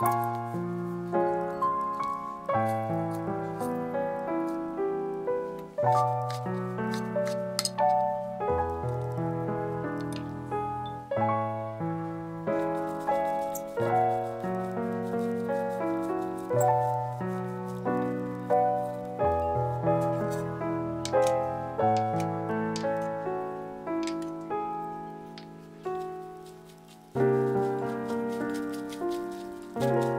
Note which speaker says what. Speaker 1: you Thank you.